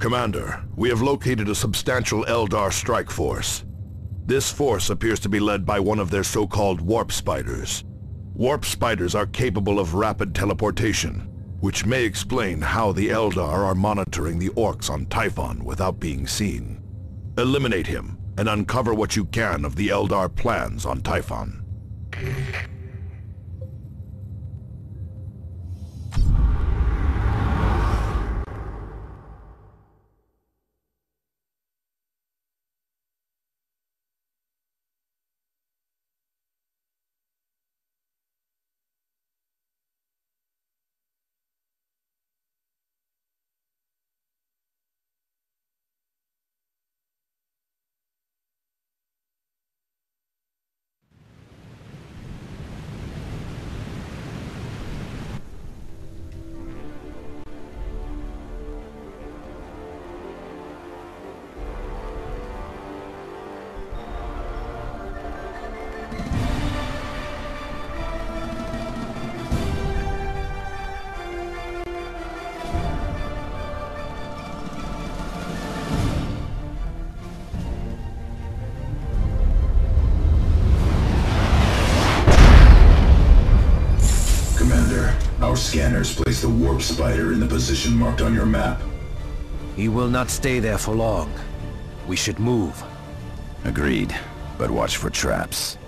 Commander, we have located a substantial Eldar strike force. This force appears to be led by one of their so-called warp spiders. Warp spiders are capable of rapid teleportation, which may explain how the Eldar are monitoring the Orks on Typhon without being seen. Eliminate him, and uncover what you can of the Eldar plans on Typhon. Scanners place the warp spider in the position marked on your map. He will not stay there for long. We should move. Agreed, but watch for traps.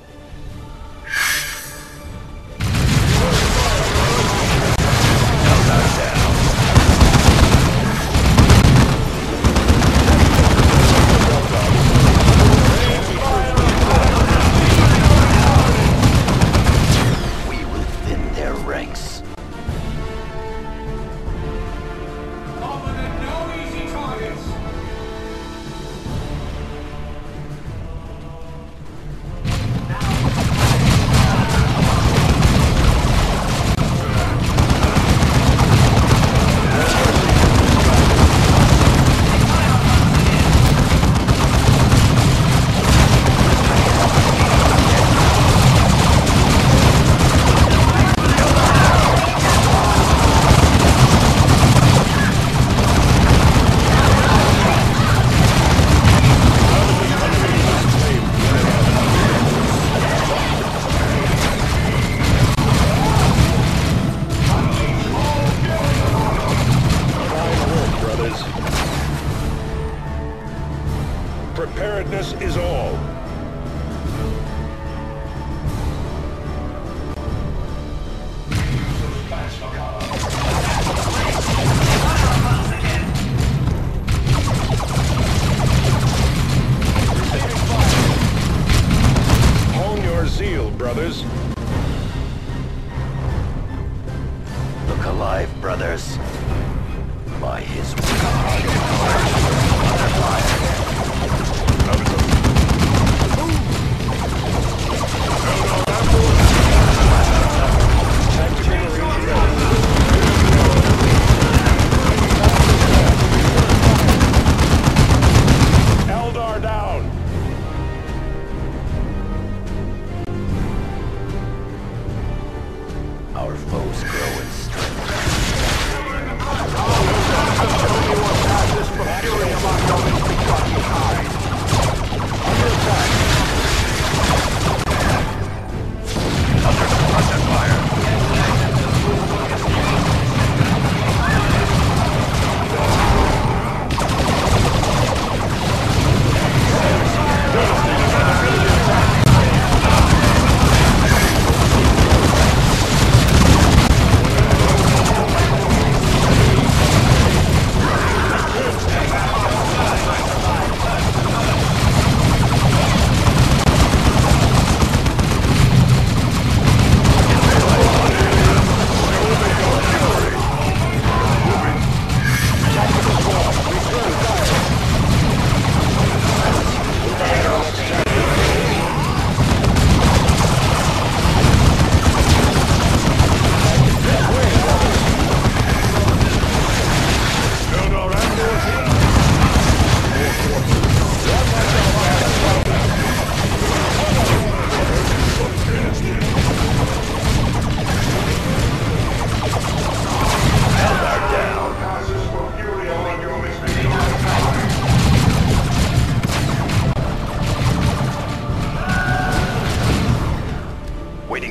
Alive, brothers. By his will. Eldar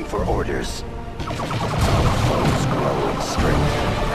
for orders. Grow in strength.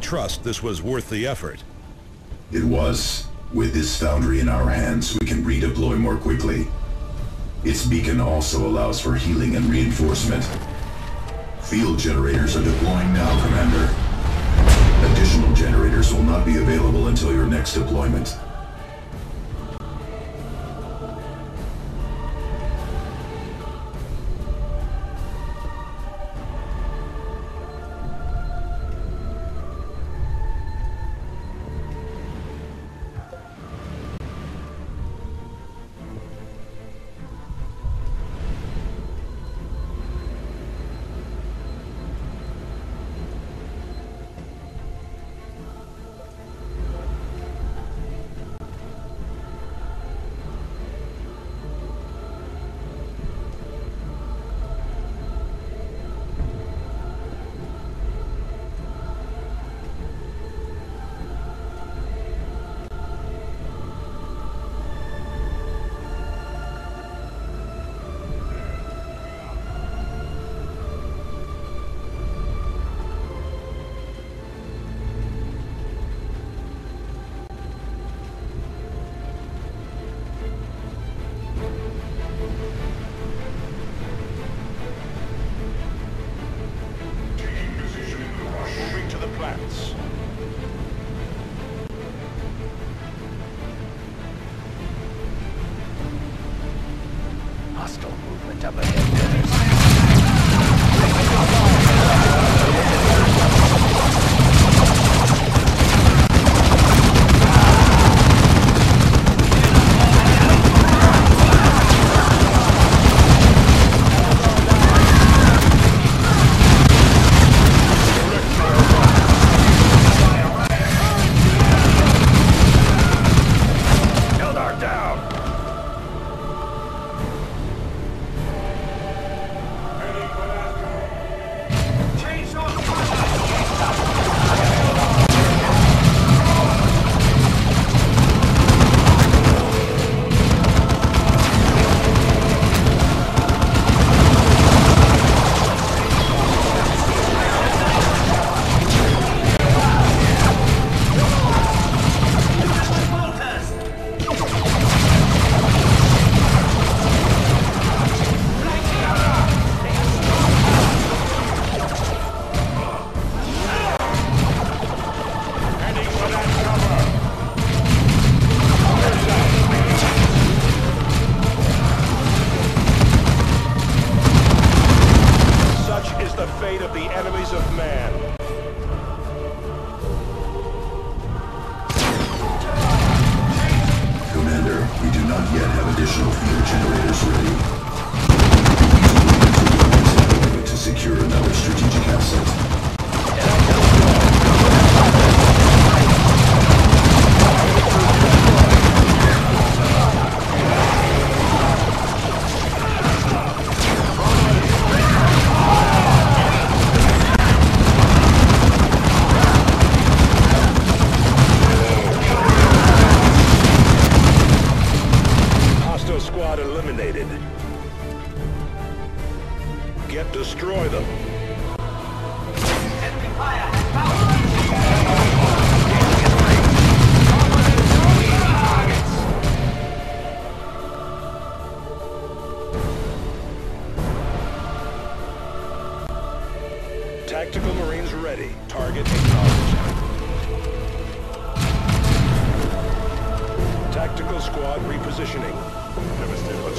Trust this was worth the effort. It was. With this foundry in our hands, we can redeploy more quickly. Its beacon also allows for healing and reinforcement. Field generators are deploying now, Commander. Additional generators will not be available until your next deployment. To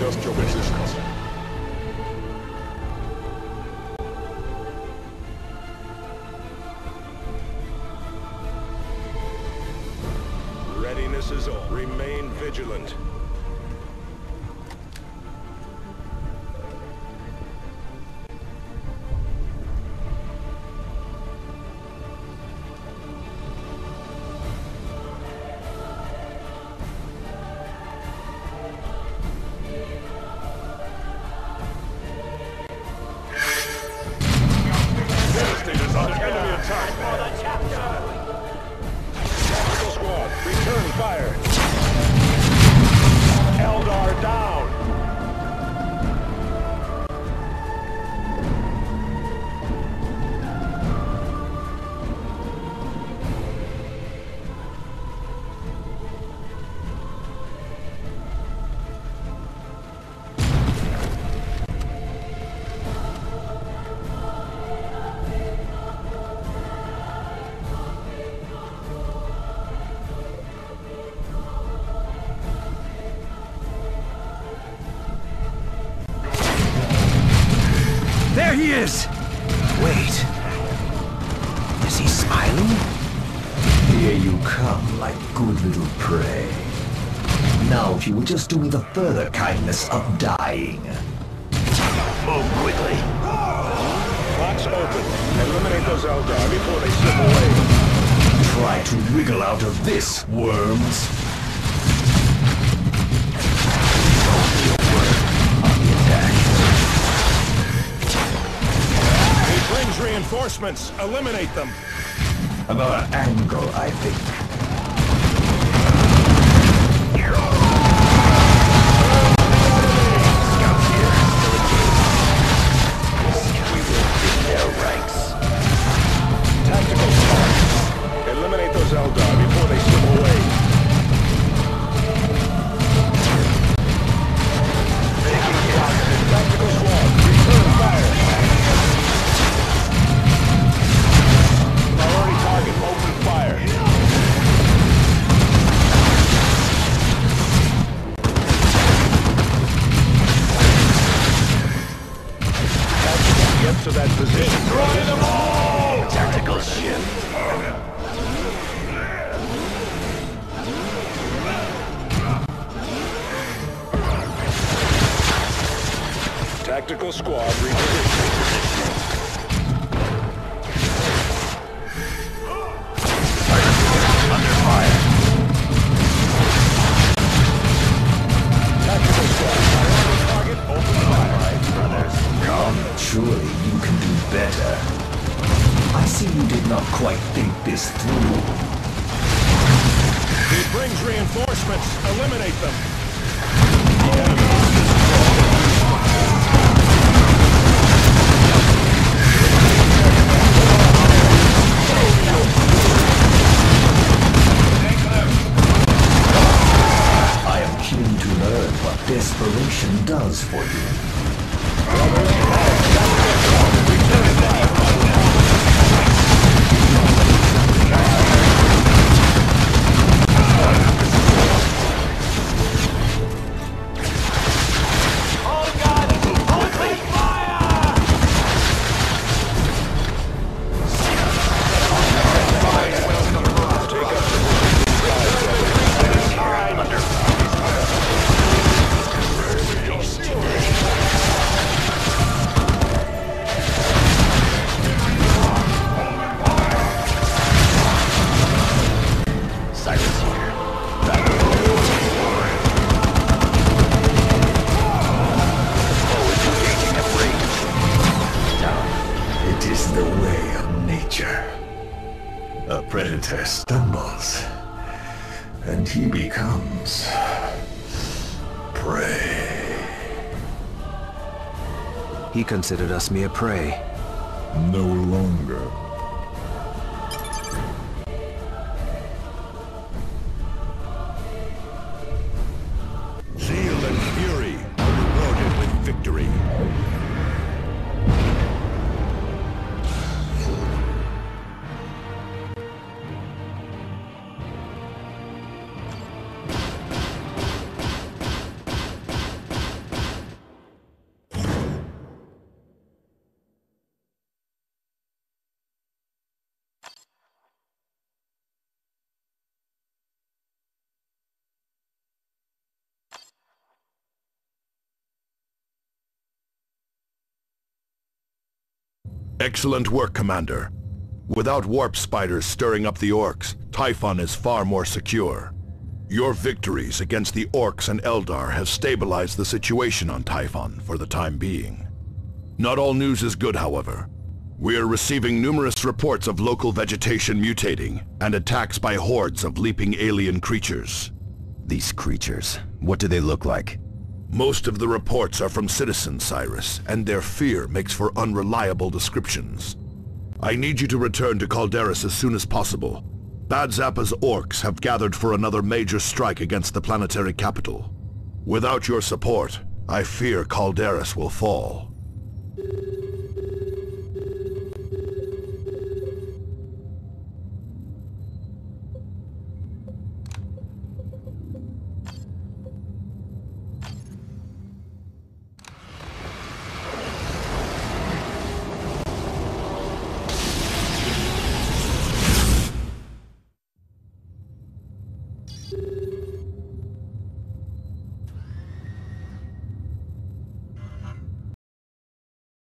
Adjust your positions. Readiness is all. Remain vigilant. There he is! Wait. Is he smiling? Here you come, like good little prey. Now if you would just do me the further kindness of dying. Move quickly. Box open. Eliminate those Eldar before they slip away. Try to wriggle out of this, worms. Reinforcements. Eliminate them. About an angle, I think. Tactical squad reposition. Considered us mere prey. No longer. Excellent work, Commander. Without warp spiders stirring up the Orks, Typhon is far more secure. Your victories against the Orks and Eldar have stabilized the situation on Typhon for the time being. Not all news is good, however. We are receiving numerous reports of local vegetation mutating and attacks by hordes of leaping alien creatures. These creatures, what do they look like? Most of the reports are from citizens, Cyrus, and their fear makes for unreliable descriptions. I need you to return to Calderis as soon as possible. Bad Zappa's Orks have gathered for another major strike against the planetary capital. Without your support, I fear Calderis will fall.